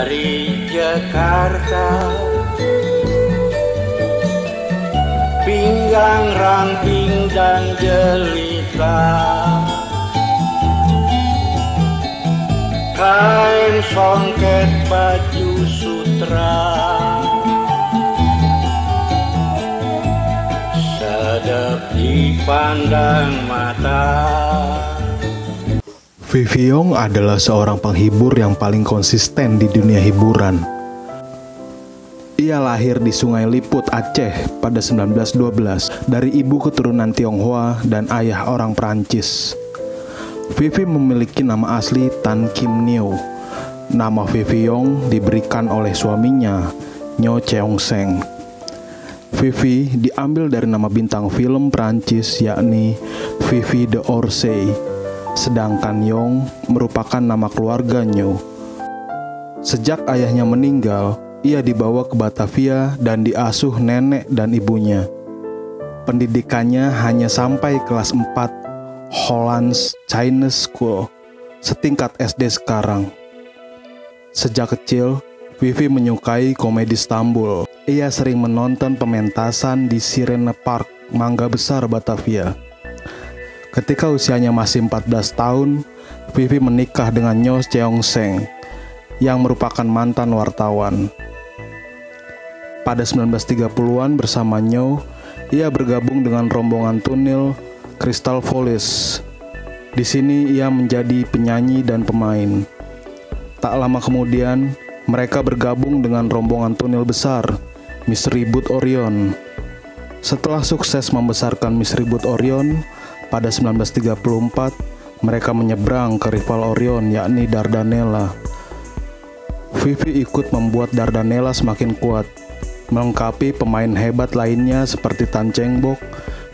dari Jakarta. Pinggang ramping dan jelita. Kain songket baju sutra. Sedap dipandang mata Vivi Yong adalah seorang penghibur yang paling konsisten di dunia hiburan. Ia lahir di Sungai Liput, Aceh pada 1912 dari ibu keturunan Tionghoa dan ayah orang Perancis. Vivi memiliki nama asli Tan Kim Neo. Nama Vivi Yong diberikan oleh suaminya, Nyo Cheong Seng. Vivi diambil dari nama bintang film Perancis yakni Vivi de Orsay sedangkan Yong merupakan nama keluarga Nyo. Sejak ayahnya meninggal, ia dibawa ke Batavia dan diasuh nenek dan ibunya. Pendidikannya hanya sampai kelas 4 Hollands Chinese School, setingkat SD sekarang. Sejak kecil, Vivi menyukai komedi Istanbul. Ia sering menonton pementasan di Sirene Park, Mangga Besar, Batavia. Ketika usianya masih 14 tahun, Vivi menikah dengan Nyo Cheong Seng yang merupakan mantan wartawan. Pada 1930-an bersama Nyo, ia bergabung dengan rombongan tunil Crystal Follies. Di sini ia menjadi penyanyi dan pemain. Tak lama kemudian, mereka bergabung dengan rombongan tunil besar, Miss Ribut Orion. Setelah sukses membesarkan Miss Ribut Orion, pada 1934, mereka menyeberang ke rival Orion yakni Dardanella. Vivi ikut membuat Dardanella semakin kuat, melengkapi pemain hebat lainnya seperti Tan Cheng Bok,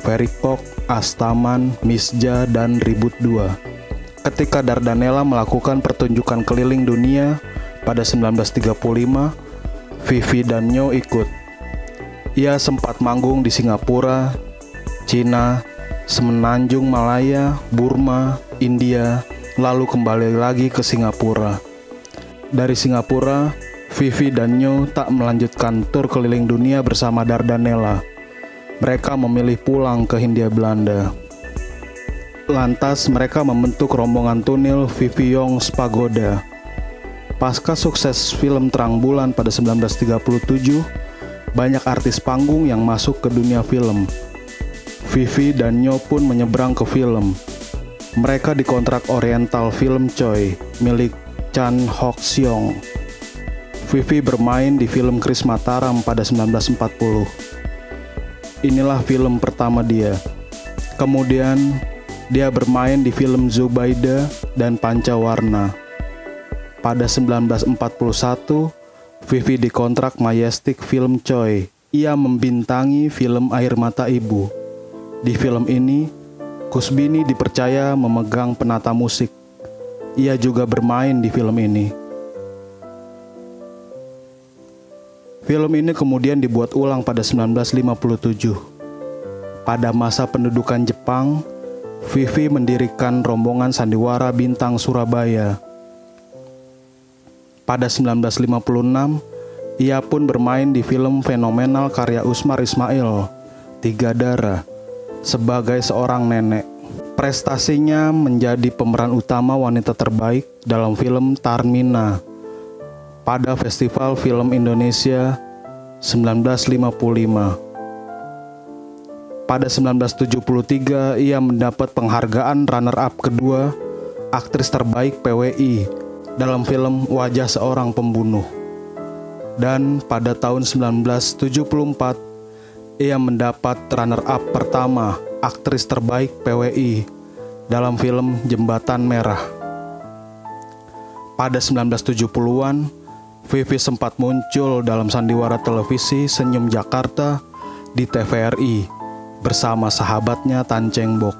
Ferry Kok, Astaman, Misja, dan Ribut 2. Ketika Dardanella melakukan pertunjukan keliling dunia pada 1935, Vivi dan Nyo ikut. Ia sempat manggung di Singapura, Cina, Semenanjung Malaya, Burma, India, lalu kembali lagi ke Singapura. Dari Singapura, Vivi dan Nyo tak melanjutkan tur keliling dunia bersama Dardanella. Mereka memilih pulang ke Hindia Belanda. Lantas mereka membentuk rombongan tunil Vivi Yong Spagoda. Pasca sukses film Terang Bulan pada 1937, banyak artis panggung yang masuk ke dunia film Vivi dan Nyo pun menyeberang ke film. Mereka dikontrak Oriental Film Choi milik Chan Hok Seong. Vivi bermain di film Kris Mataram pada 1940. Inilah film pertama dia. Kemudian dia bermain di film Zubaida dan Pancawarna. Pada 1941, Vivi dikontrak Majestic Film Choi. Ia membintangi film Air Mata Ibu. Di film ini, Kusbini dipercaya memegang penata musik. Ia juga bermain di film ini. Film ini kemudian dibuat ulang pada 1957. Pada masa pendudukan Jepang, Vivi mendirikan rombongan sandiwara bintang Surabaya. Pada 1956, ia pun bermain di film fenomenal karya Usmar Ismail, Tiga Darah sebagai seorang nenek. Prestasinya menjadi pemeran utama wanita terbaik dalam film Tarmina pada Festival Film Indonesia 1955. Pada 1973, ia mendapat penghargaan runner-up kedua aktris terbaik PWI dalam film Wajah Seorang Pembunuh. Dan pada tahun 1974, ia mendapat runner-up pertama aktris terbaik PWI dalam film Jembatan Merah. Pada 1970-an, Vivi sempat muncul dalam sandiwara televisi Senyum Jakarta di TVRI bersama sahabatnya Tan Cheng Bok.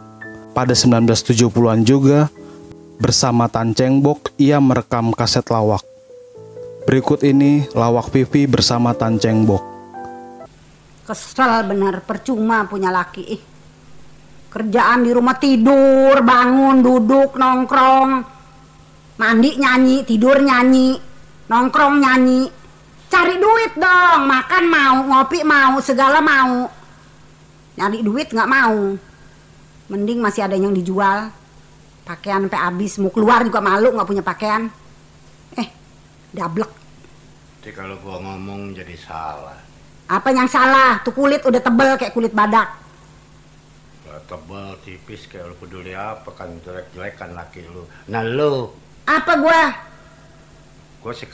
Pada 1970-an juga, bersama Tan Cheng Bok, ia merekam kaset lawak. Berikut ini lawak Vivi bersama Tan Cheng Bok. Kesel bener, percuma punya laki. Ih. Kerjaan di rumah tidur, bangun, duduk, nongkrong. Mandi nyanyi, tidur nyanyi. nongkrong nyanyi cari duit dong makan mau ngopi mau segala mau nyari duit nggak mau mending masih ada yang dijual pakaian sampai habis mau keluar juga malu nggak punya pakaian eh dablek Jadi kalau gua ngomong jadi salah. Apa yang salah? Tuh kulit udah tebel kayak kulit badak. Gua tebal tipis kayak lu peduli apa kan jelek-jelek kan laki lu. Nah lu, apa gua? Gua sih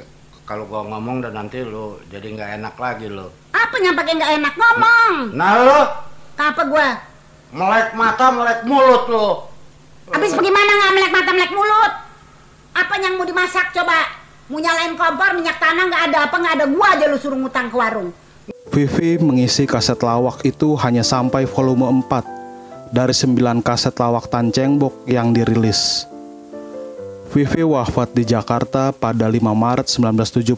kalau gua ngomong dan nanti lu jadi nggak enak lagi lu. apa yang pakai nggak enak? Ngomong. Nah lu. Apa gua? Melek mata melek mulut lu. habis bagaimana nggak melek mata melek mulut? Apa yang mau dimasak coba? Mau nyalain kompor minyak tanah nggak ada apa nggak ada gua aja lu suruh ngutang ke warung Vivi mengisi kaset lawak itu hanya sampai volume 4 dari 9 kaset lawak Tancengbok yang dirilis. Vivi wafat di Jakarta pada 5 Maret 1975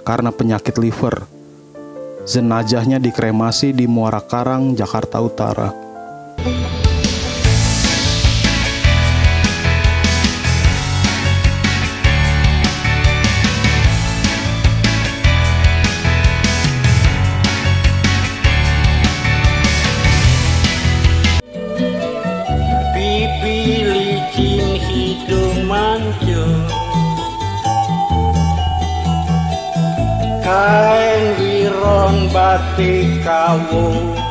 karena penyakit liver. Jenazahnya dikremasi di Muara Karang, Jakarta Utara. kaeng wiron batik kawuh